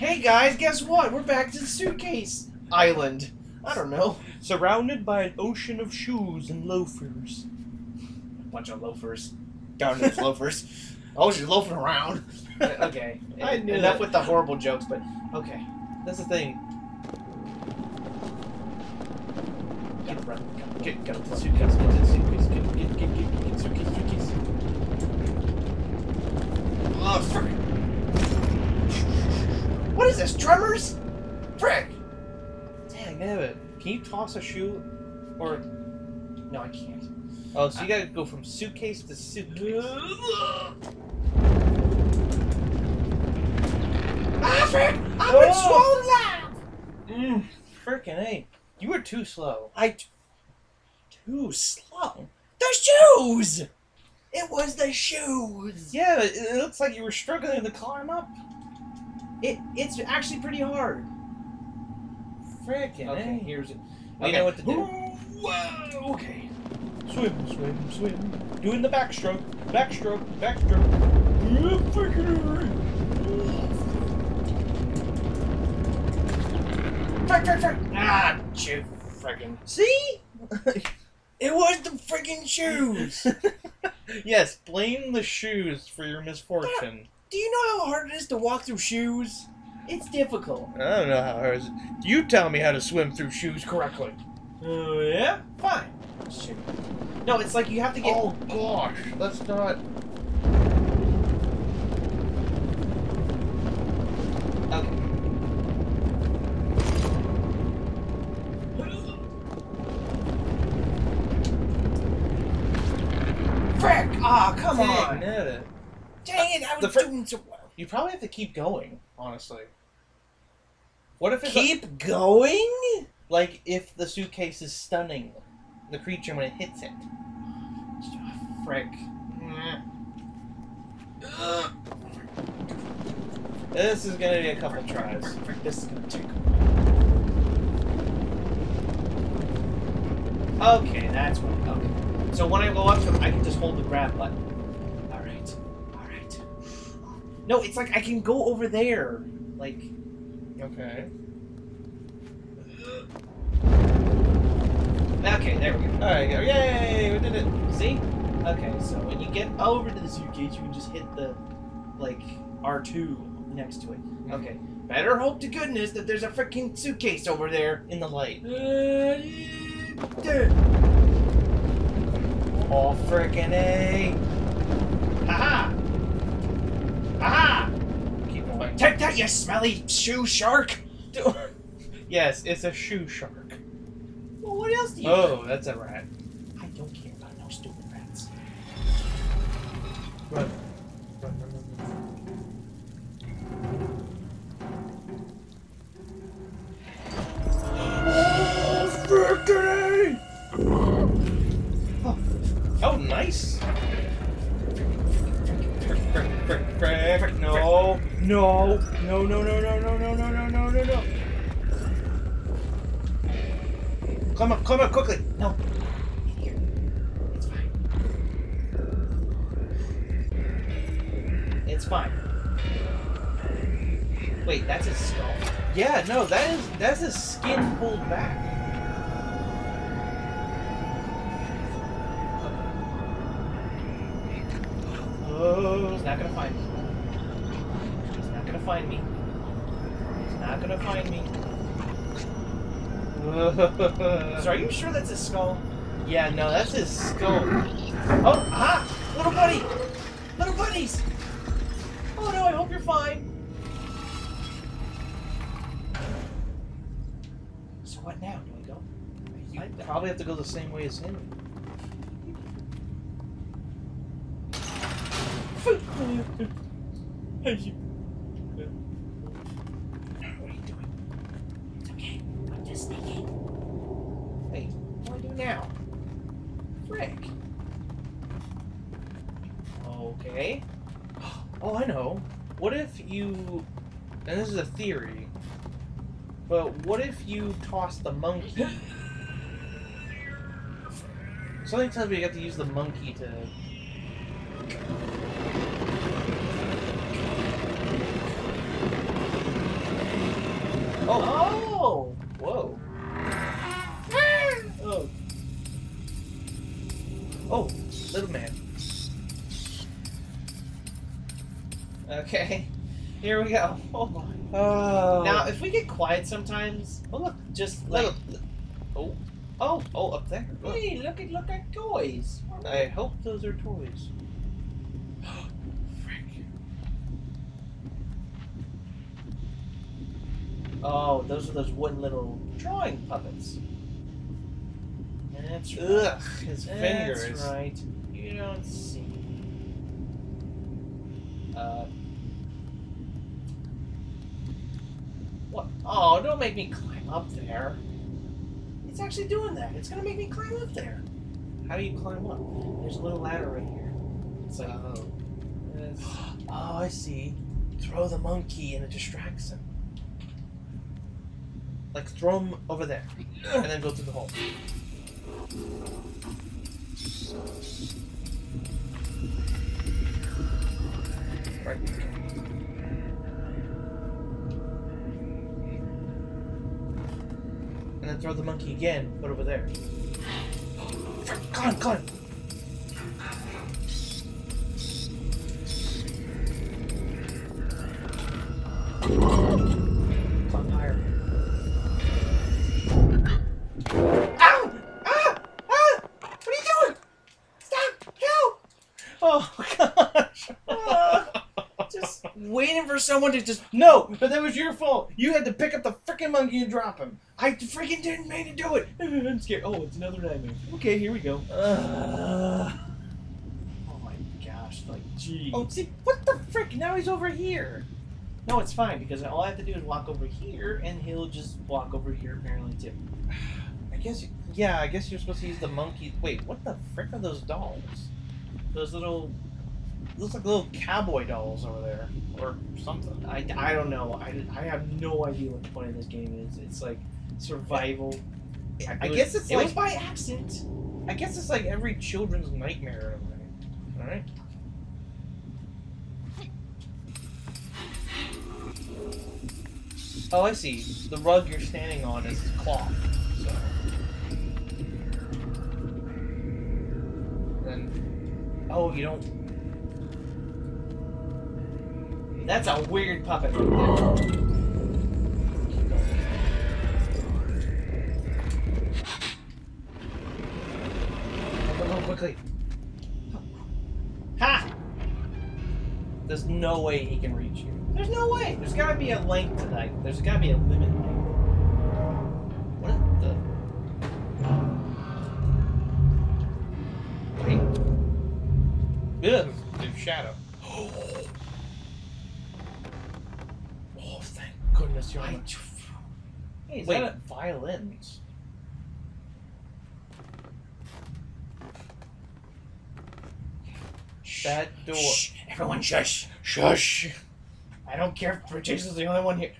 Hey guys, guess what? We're back to the suitcase island. I don't know. Surrounded by an ocean of shoes and loafers. A bunch of loafers. Darn those loafers. Always just loafing around. Uh, okay. I knew Enough that. with the horrible jokes, but okay. That's the thing. Get run. Get get to the suitcase. Get the suitcase. Get get get get get suitcase suitcase. Oh frick! What is this? Tremors? Frick! Dang it. Can you toss a shoe? Or No, I can't. oh, so you gotta go from suitcase to suitcase. Ah, frick! I've Oh. been swallowed alive! Mm, frickin' a. You were too slow. I. t- Too slow. The shoes! It was the shoes! Yeah, it, it looks like you were struggling to climb up. It, it's actually pretty hard. Frickin' Okay, a. here's it. We know what to do. Whoa, okay. Swim, swim, swim. Doing the backstroke. Backstroke, backstroke. Frickin' Frick, frick, frick! Ah, shoot. Frickin'. See? It was the freaking shoes! yes, blame the shoes for your misfortune. Do you know how hard it is to walk through shoes? It's difficult. I don't know how hard it is. You tell me how to swim through shoes correctly. Oh, yeah? Fine. Shoot. No, it's like you have to get. Oh gosh, that's not. Okay. Frick! Ah, come Dang, on! no. Dang it, I was The doing so well. You probably have to keep going, honestly. What if it's Keep going? like if the suitcase is stunning the creature when it hits it? Frick. This is gonna be a couple tries. This is gonna take a while. Okay, that's what. Okay. So when I go up to him, I can just hold the grab button. Alright. Alright. No, it's like I can go over there. Like. Okay. Okay, there we go. Alright, go. Yay! We did it! See? Okay, so when you get over to the suitcase, you can just hit the, like, R2 next to it. Mm-hmm. Okay. Better hope to goodness that there's a freaking suitcase over there. In the light. Uh, oh, freaking A. Haha! Haha! Take that, you smelly shoe shark! yes, it's a shoe shark. Well, what else do you Oh, that's a rat. I don't care about no stupid rats. Frick. No, no, no, no, no, no, no, no, no, no, no, no, no. Climb up, climb up quickly. No. It's fine. It's fine. Wait, that's his skull. Yeah, no, that is that's his skin pulled back. Oh, He's not gonna find me. He's not gonna find me. He's not gonna find me. So are you sure that's his skull? yeah, no, that's his skull. Oh, ah! Little buddy! Little buddies! Oh no, I hope you're fine. So what now? Do I go? You I- probably have to go the same way as him. What are you doing? It's okay. I'm just sneaking. Wait, what do I do now? Frick. Okay. Oh, I know. What if you, and this is a theory, but what if you toss the monkey? Something tells me you have to use the monkey to. Oh! Whoa. Oh. Oh, little man. Okay. Here we go. Oh my. Oh. Now, if we get quiet sometimes, oh look, just like, little. Oh, oh, oh, up there. Look. hey, look at look at toys. I hope those are toys. Oh, those are those wooden little drawing puppets. That's right. Ugh, his That's fingers. right. You don't see. Uh. What? Oh, don't make me climb up there. It's actually doing that. It's gonna make me climb up there. How do you climb up? There's a little ladder right here. It's like, Oh. it's- Oh, I see. Throw the monkey and it distracts him. Like throw him over there, and then go through the hole. Right. Then throw the monkey again, but over there. Climb, climb. Climb higher. Ow! Ah! Ah! What are you doing? Stop! Help! Oh gosh! Ah, just waiting for someone to just. No, but that was your fault. You had to pick up the freaking monkey and drop him. I freaking didn't mean to do it. I'm scared. Oh, it's another nightmare. Okay, here we go. Uh, Oh my gosh! Like, gee. oh, see, what the frick? Now he's over here. no, it's fine because all I have to do is walk over here, and he'll just walk over here apparently too. I guess, yeah, I guess you're supposed to use the monkey. Wait, what the frick are those dolls? Those little. Looks like little cowboy dolls over there, or something. I, I don't know. I, I have no idea what the point of this game is. It's like survival. I was- guess it's it like was by accident. I guess it's like every children's nightmare. All right. Oh, I see. The rug you're standing on is cloth. So. Then. Oh, you don't. That's a weird puppet right go quickly. Ha! There's no way he can reach you. There's no way. There's gotta be a length to that. There's gotta be a limit. Goodness you're I, hey, is Wait, that violins. a... That door. Shh, everyone shush. Shush. I don't care if Jason's the only one here.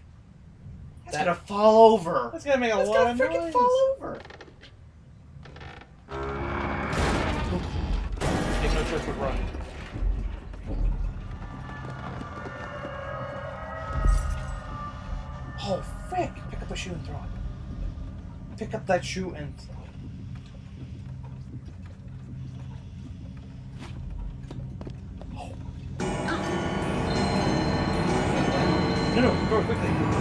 That's That- gonna fall over. That's gonna make a That's lot gonna of freaking noise. fall over. Pick up that shoe and. Oh. No, no, it quickly.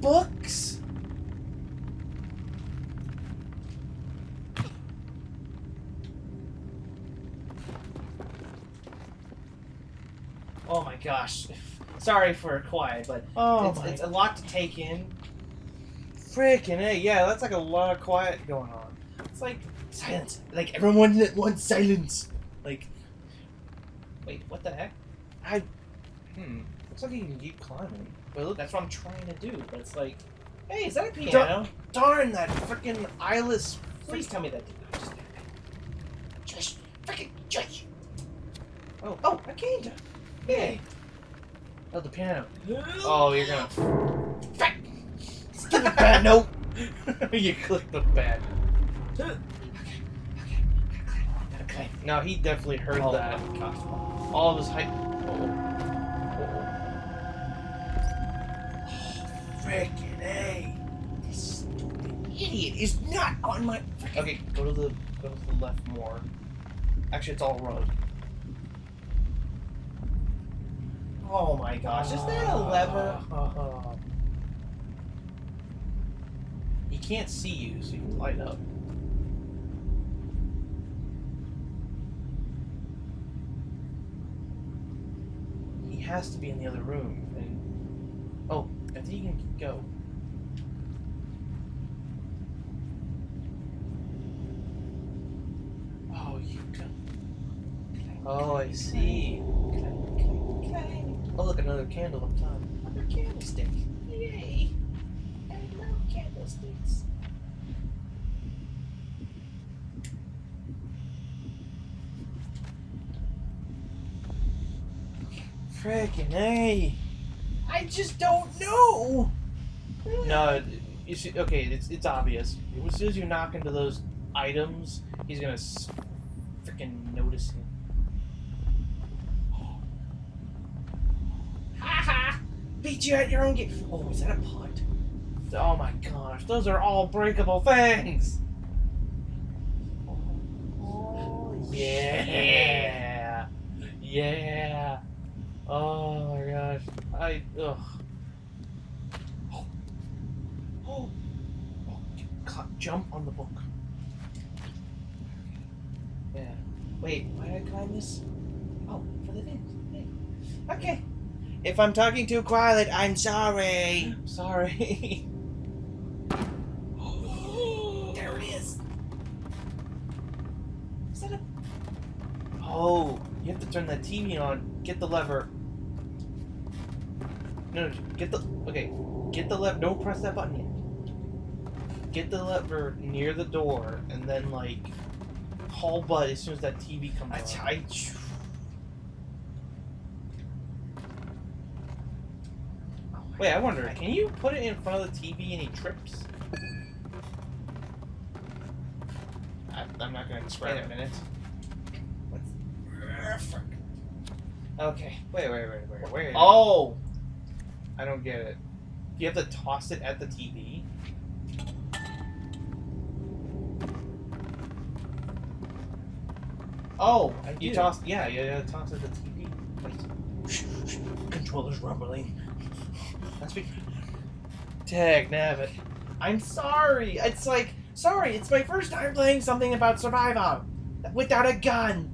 Books. Oh my gosh. Sorry for quiet, but Oh it's, it's a lot to take in. freaking hey, yeah, that's like a lot of quiet going on. It's like silence. Like everyone wants silence. Like, wait, what the heck? I, hmm, Looks like you can keep climbing. But look, That's what I'm trying to do. But it's like, hey, is that a piano? darn that freaking eyeless. Please tell me that. Just, just freaking just. Oh. oh, I gained. Yay. Oh, the piano. Oh, you're gonna. Frick. Give it bad note. you clicked the bad. Okay. Okay. okay. No, he definitely heard Oh that. All of his hype. Oh. Freaking A. This stupid idiot is not on my. Okay, go to the go to the left more. Actually, it's all road. Oh my gosh, is that a lever? He can't see you, so you can light up. He has to be in the other room. And oh, I think you can go. Oh, you can. Oh, I see. Oh, look, another candle up top. Another candlestick. Yay. I love candlesticks. Frickin' A. I just don't know. No, you see, okay, it's it's obvious. As soon as you knock into those items, he's gonna freaking notice you. Haha. Beat you at your own game. Oh, is that a punt? Oh my gosh, those are all breakable things. Oh, Yeah, yeah. Oh my gosh, I ugh. Oh, oh, oh, cl- jump on the book. Yeah. Wait, why did I climb this? Oh, for the vent. Hey. Okay. If I'm talking too quiet, I'm sorry. Sorry. there it is. Is that a Oh, you have to turn that TV on. Get the lever. No, no, get the. Okay, get the lever. Don't press that button yet. Get the lever near the door, and then like, haul butt as soon as that TV comes I, on. I, Wait, I wonder, can you put it in front of the TV and he trips? I, I'm not gonna Wait a experiment. minute. What's... Ah, okay, wait, wait, wait, wait, wait. Oh! I don't get it. You have to toss it at the TV. Oh! I You do. toss, yeah, yeah, gotta toss at the TV. Wait. Controller's rumbling. That's me. Tag Nabbit. I'm sorry. It's like, sorry, it's my first time playing something about survival without a gun.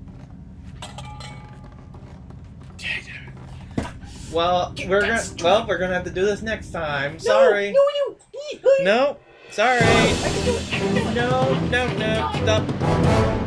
Well, Get we're gonna. straight. Well, we're gonna have to do this next time. No, Sorry. No, you. No. Sorry. I can do it. I can do it. No. No. No. Stop.